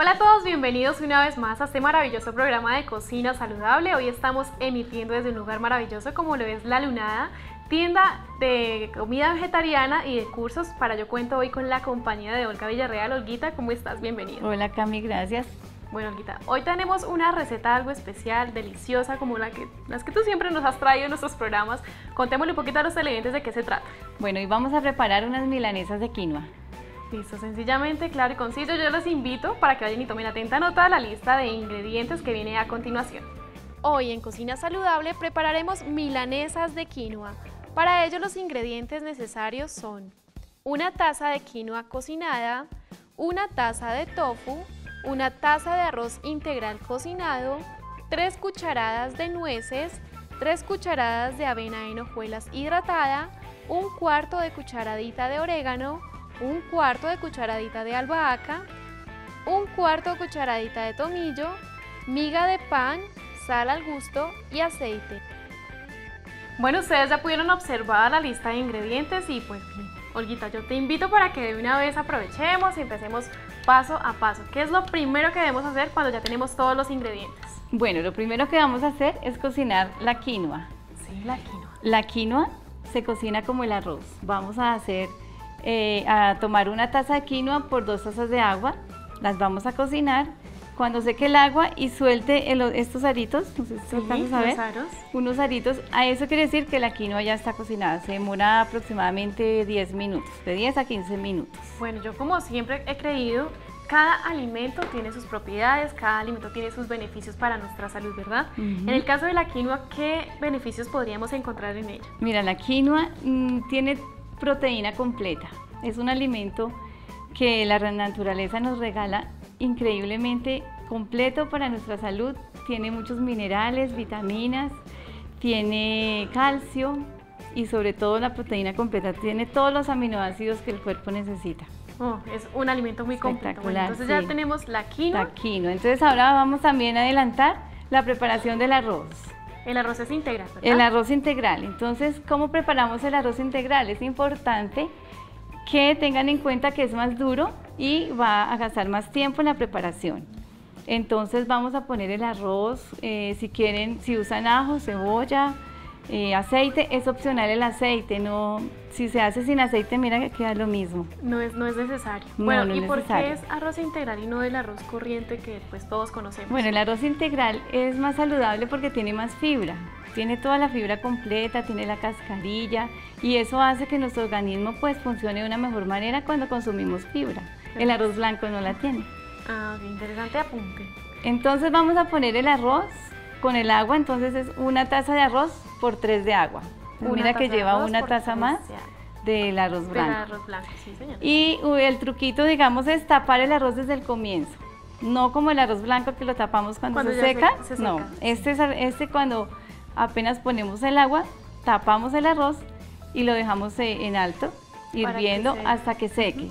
Hola a todos, bienvenidos una vez más a este maravilloso programa de cocina saludable. Hoy estamos emitiendo desde un lugar maravilloso como lo es La Lunada, tienda de comida vegetariana y de cursos. Para yo cuento hoy con la compañía de Olga Villarreal. Olguita, ¿cómo estás? Bienvenida. Hola Cami, gracias. Bueno, Olguita, hoy tenemos una receta algo especial, deliciosa, como la que, las que tú siempre nos has traído en nuestros programas. Contémosle un poquito a los televidentes de qué se trata. Bueno, hoy vamos a preparar unas milanesas de quinoa. Listo, sencillamente, claro y conciso, yo los invito para que vayan y tomen atenta nota de la lista de ingredientes que viene a continuación. Hoy en Cocina Saludable prepararemos milanesas de quinoa. Para ello los ingredientes necesarios son una taza de quinoa cocinada, una taza de tofu, una taza de arroz integral cocinado, 3 cucharadas de nueces, 3 cucharadas de avena en hojuelas hidratada, un cuarto de cucharadita de orégano, un cuarto de cucharadita de albahaca, un cuarto de cucharadita de tomillo, miga de pan, sal al gusto y aceite. Bueno, ustedes ya pudieron observar la lista de ingredientes y pues, Olguita, yo te invito para que de una vez aprovechemos y empecemos paso a paso. ¿Qué es lo primero que debemos hacer cuando ya tenemos todos los ingredientes? Bueno, lo primero que vamos a hacer es cocinar la quinoa. Sí, la quinoa. La quinoa se cocina como el arroz. Vamos a hacer eh, a tomar una taza de quinoa por dos tazas de agua, las vamos a cocinar. Cuando seque el agua y suelte estos aritos, no sé si sí, a ver, unos aritos, a eso quiere decir que la quinoa ya está cocinada. Se demora aproximadamente 10 minutos, de 10 a 15 minutos. Bueno, yo como siempre he creído cada alimento tiene sus propiedades, cada alimento tiene sus beneficios para nuestra salud, ¿verdad? En el caso de la quinoa, ¿qué beneficios podríamos encontrar en ella? Mira, la quinoa mm, tiene proteína completa. Es un alimento que la naturaleza nos regala increíblemente completo para nuestra salud. Tiene muchos minerales, vitaminas, tiene calcio y sobre todo la proteína completa. Tiene todos los aminoácidos que el cuerpo necesita. Oh, es un alimento muy completo. entonces ya tenemos la quinoa. La quinoa. Entonces ahora vamos también a adelantar la preparación del arroz. El arroz es integral. El arroz integral. Entonces, ¿cómo preparamos el arroz integral? Es importante que tengan en cuenta que es más duro y va a gastar más tiempo en la preparación. Entonces vamos a poner el arroz, eh, si quieren, si usan ajo, cebolla, eh, aceite, es opcional el aceite, no, si se hace sin aceite, mira que queda lo mismo. No es, no es necesario. bueno, ¿y por qué es arroz integral y no el arroz corriente que pues todos conocemos? Bueno, el arroz integral es más saludable porque tiene más fibra, tiene toda la fibra completa, tiene la cascarilla y eso hace que nuestro organismo pues funcione de una mejor manera cuando consumimos fibra. El arroz blanco no la tiene. Ah, interesante apunte. Entonces vamos a poner el arroz con el agua, entonces es una taza de arroz por tres de agua. Mira que lleva una taza más del arroz blanco. arroz blanco, sí, señor. Y el truquito, digamos, es tapar el arroz desde el comienzo. No como el arroz blanco que lo tapamos cuando, se, seca. No, este, este cuando apenas ponemos el agua, tapamos el arroz y lo dejamos eh, en alto, hirviendo hasta que seque.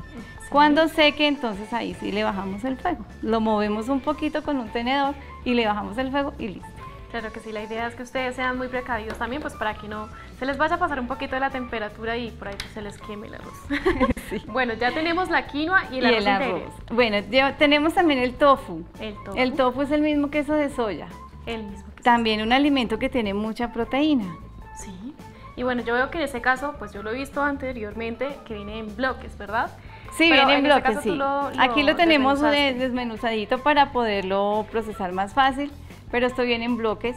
Cuando seque, entonces ahí sí le bajamos el fuego. Lo movemos un poquito con un tenedor y le bajamos el fuego y listo. Claro que sí, la idea es que ustedes sean muy precavidos también, pues para que no se les vaya a pasar un poquito de la temperatura y por ahí se les queme el arroz. Bueno, ya tenemos la quinoa y el, arroz, Bueno, tenemos también el tofu. El tofu. El tofu es el mismo queso de soya. El mismo. también un alimento que tiene mucha proteína. Sí. Y bueno, yo veo que en ese caso, pues yo lo he visto anteriormente, que viene en bloques, ¿verdad? Sí, viene en bloques, sí. Aquí lo tenemos desmenuzadito para poderlo procesar más fácil pero esto viene en bloques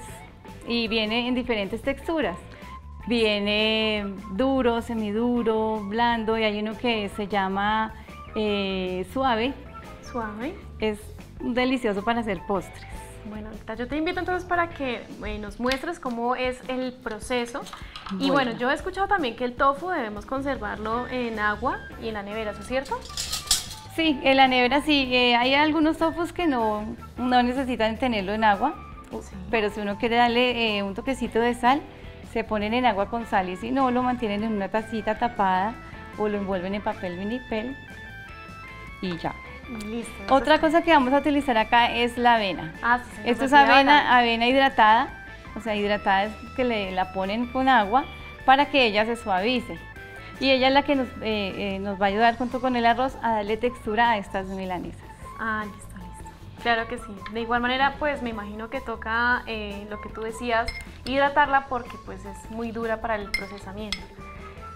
y viene en diferentes texturas. Viene duro, semiduro, blando y hay uno que se llama eh, suave. Suave. Es delicioso para hacer postres. Bueno, yo te invito entonces para que eh, nos muestres cómo es el proceso. Y bueno, yo he escuchado también que el tofu debemos conservarlo en agua y en la nevera, ¿eso es cierto? Sí, en la nevera sí. Eh, hay algunos tofus que no, no necesitan tenerlo en agua, pero si uno quiere darle eh, un toquecito de sal, se ponen en agua con sal y si no, lo mantienen en una tacita tapada o lo envuelven en papel vinipel y ya. Listo. Otra cosa que vamos a utilizar acá es la avena. Ah, Esto es avena, avena hidratada, o sea, hidratada es que le, la ponen con agua para que ella se suavice. Y ella es la que nos, eh, eh, nos va a ayudar junto con el arroz a darle textura a estas milanesas. Ah, listo, listo. Claro que sí. De igual manera, pues me imagino que toca eh, lo que tú decías, hidratarla porque pues es muy dura para el procesamiento.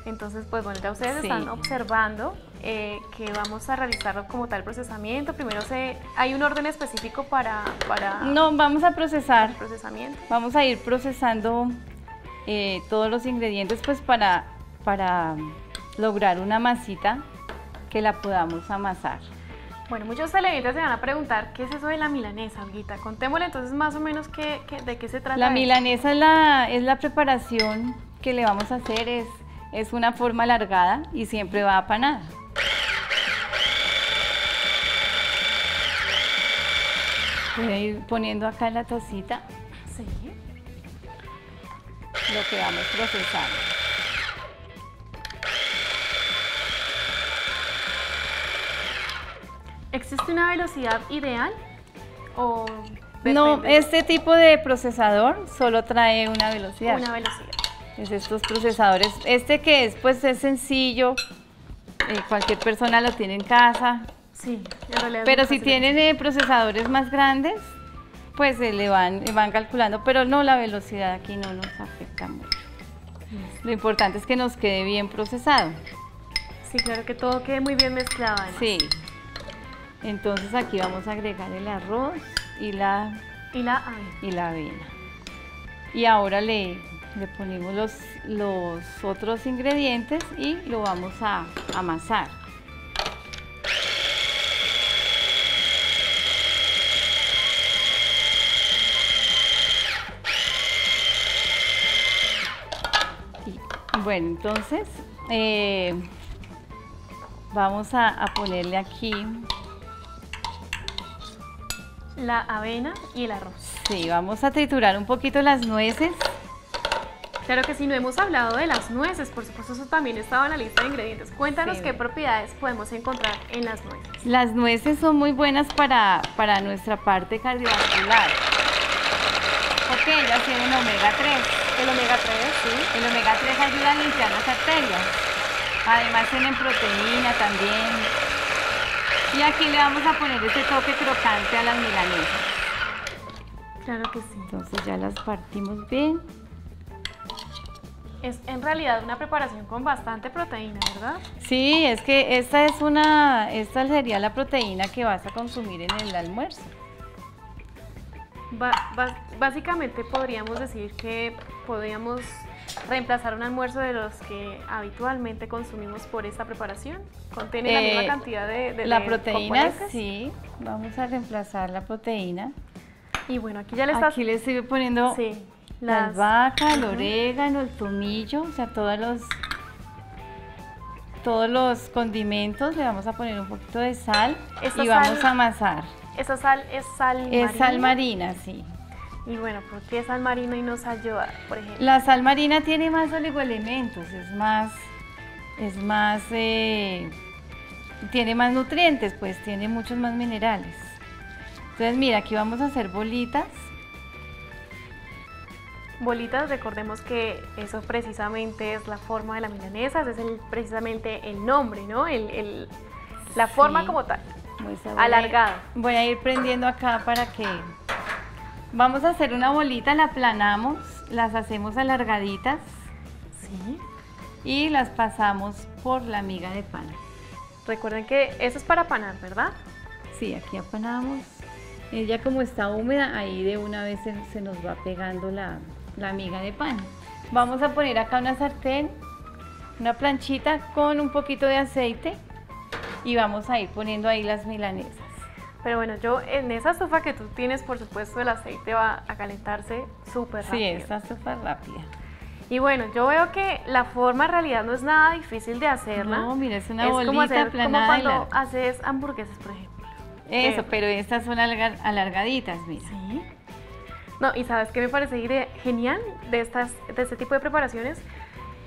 Entonces, pues bueno, ya ustedes están observando eh, que vamos a realizarlo como tal procesamiento. Primero se, hay un orden específico para, para no vamos a procesar procesamiento. Vamos a ir procesando eh, todos los ingredientes pues para para lograr una masita que la podamos amasar. Bueno, muchos televidentes se van a preguntar qué es eso de la milanesa, Olguita. Contémosle entonces más o menos qué, de qué se trata. La milanesa es la, es la preparación que le vamos a hacer, es, es una forma alargada y siempre va apanada. Voy a ir poniendo acá la tacita sí. lo que vamos procesando. ¿Existe una velocidad ideal? ¿O no, este tipo de procesador solo trae una velocidad. Una velocidad. Es estos procesadores. Este que es, pues es sencillo, eh, cualquier persona lo tiene en casa. Sí, Pero si tienen eh, procesadores más grandes, pues se le van, van calculando, pero no la velocidad aquí no nos afecta mucho. Lo importante es que nos quede bien procesado. Sí, claro que todo quede muy bien mezclado. Sí. Entonces aquí vamos a agregar el arroz y la, y la avena. Y, la avena. y ahora le, le ponemos los, los otros ingredientes y lo vamos a amasar. bueno, entonces eh, vamos a, a ponerle aquí la avena y el arroz. Sí, vamos a triturar un poquito las nueces. Claro que sí, no hemos hablado de las nueces, por supuesto eso también estaba en la lista de ingredientes. Cuéntanos qué propiedades podemos encontrar en las nueces. Las nueces son muy buenas para, para nuestra parte cardiovascular, porque ellas tienen omega 3. El omega 3, sí. El omega 3 ayuda a limpiar las arterias. Además tienen proteína también, y aquí le vamos a poner ese toque crocante a las milanesas. Claro que sí. Entonces ya las partimos bien. Es en realidad una preparación con bastante proteína, ¿verdad? Sí, es que esta es una, esta sería la proteína que vas a consumir en el almuerzo. básicamente podríamos decir que podríamos reemplazar un almuerzo de los que habitualmente consumimos por esta preparación? ¿Contiene la misma eh, cantidad de, La proteína, sí. Vamos a reemplazar la proteína. Y bueno, aquí ya le estás... Aquí le estoy poniendo sí, la albahaca, el orégano, el tomillo, o sea, todos los todos los condimentos, le vamos a poner un poquito de sal y vamos a amasar. ¿Esa sal es sal marina? Es sal marina, sí. Y bueno, ¿por qué sal marina y no sal ayuda, por ejemplo? La sal marina tiene más oligoelementos, es más, es más, eh, tiene más nutrientes, pues tiene muchos más minerales. Entonces mira, aquí vamos a hacer bolitas. Bolitas, recordemos que eso precisamente es la forma de la milanesa, ese es precisamente el nombre, ¿no? El, la forma como tal, alargada. voy a ir prendiendo acá para que Vamos a hacer una bolita, la aplanamos, las hacemos alargaditas. Sí. Y las pasamos por la miga de pan. Recuerden que eso es para panar, ¿verdad? Sí, aquí apanamos. Ella como está húmeda, ahí de una vez se, nos va pegando la, la miga de pan. Vamos a poner acá una sartén, una planchita con un poquito de aceite y vamos a ir poniendo ahí las milanesas. Pero bueno, yo en esa estufa que tú tienes, por supuesto, el aceite va a calentarse súper rápido. Sí, esta estufa rápida. Y bueno, yo veo que la forma en realidad no es nada difícil de hacerla. No, mira, es una bolita como hacer, Como cuando haces hamburguesas, por ejemplo. Eso, pero estas son alargaditas, mira. Sí. No, y sabes qué me parece genial de, estas, de este tipo de preparaciones,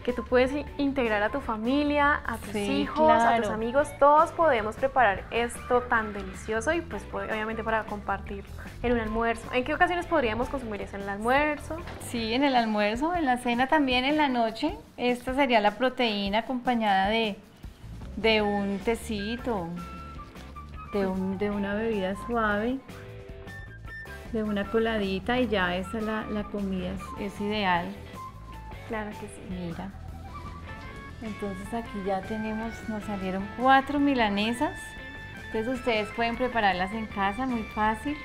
que tú puedes integrar a tu familia, a tus hijos, a tus amigos, todos podemos preparar esto tan delicioso y pues obviamente para compartir en un almuerzo. ¿En qué ocasiones podríamos consumir eso? ¿En el almuerzo? Sí, en el almuerzo, en la cena también, en la noche. Esta sería la proteína acompañada de, de un tecito, de, un, de una bebida suave. de una coladita y ya esa la, la comida es, ideal. Claro que sí. Mira. Entonces aquí ya tenemos, nos salieron cuatro milanesas. Entonces ustedes pueden prepararlas en casa, muy fácil.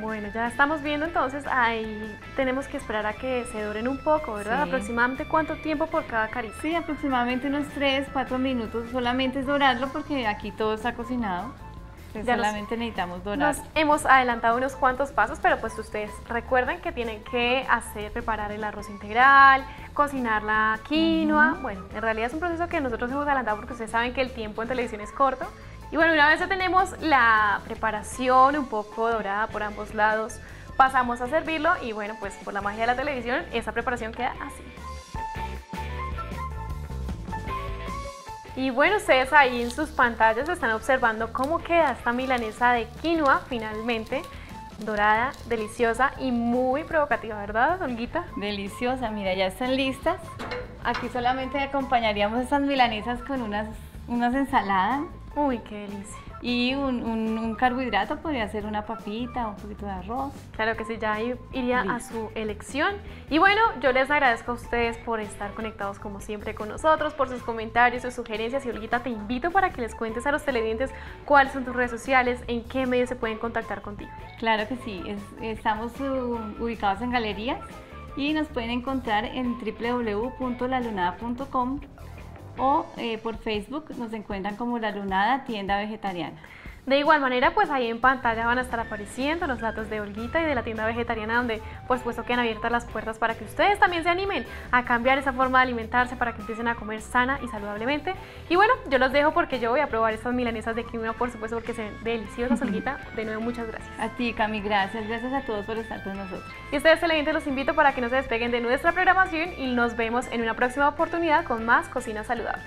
Bueno, ya estamos viendo entonces, ahí tenemos que esperar a que se doren un poco, ¿verdad? ¿Aproximadamente cuánto tiempo por cada caricia? Sí, aproximadamente unos 3, 4 minutos, solamente es dorarlo porque aquí todo está cocinado. Ya solamente necesitamos dorar. Nos hemos adelantado unos cuantos pasos, pero pues ustedes recuerden que tienen que hacer, preparar el arroz integral, cocinar la quinoa. Bueno, en realidad es un proceso que nosotros hemos adelantado porque ustedes saben que el tiempo en televisión es corto. Y bueno, una vez ya tenemos la preparación un poco dorada por ambos lados, pasamos a servirlo y bueno, pues por la magia de la televisión, esa preparación queda así. Y bueno, ustedes ahí en sus pantallas están observando cómo queda esta milanesa de quinoa finalmente dorada, deliciosa y muy provocativa, ¿verdad, Olguita? Deliciosa, mira, ya están listas. Aquí solamente acompañaríamos estas milanesas con unas, unas ensaladas Uy, qué delicia. Y un, carbohidrato podría ser una papita, un poquito de arroz. Claro que sí, ya iría a su elección. Y bueno, yo les agradezco a ustedes por estar conectados como siempre con nosotros, por sus comentarios, sus sugerencias. Y Olguita, te invito para que les cuentes a los televidentes cuáles son tus redes sociales, en qué medios se pueden contactar contigo. Claro que sí, estamos ubicados en galerías y nos pueden encontrar en www.lalunada.com o eh, por Facebook nos encuentran como La Lunada Tienda Vegetariana. De igual manera, pues ahí en pantalla van a estar apareciendo los datos de Olguita y de la tienda vegetariana donde por supuesto quedan abiertas las puertas para que ustedes también se animen a cambiar esa forma de alimentarse para que empiecen a comer sana y saludablemente. Y bueno, yo los dejo porque yo voy a probar estas milanesas de quinoa, por supuesto, porque se ven deliciosas, Olguita. De nuevo, muchas gracias. A ti, Cami, gracias. Gracias a todos por estar con nosotros. Y ustedes, televidentes, los invito para que no se despeguen de nuestra programación y nos vemos en una próxima oportunidad con más Cocina Saludable.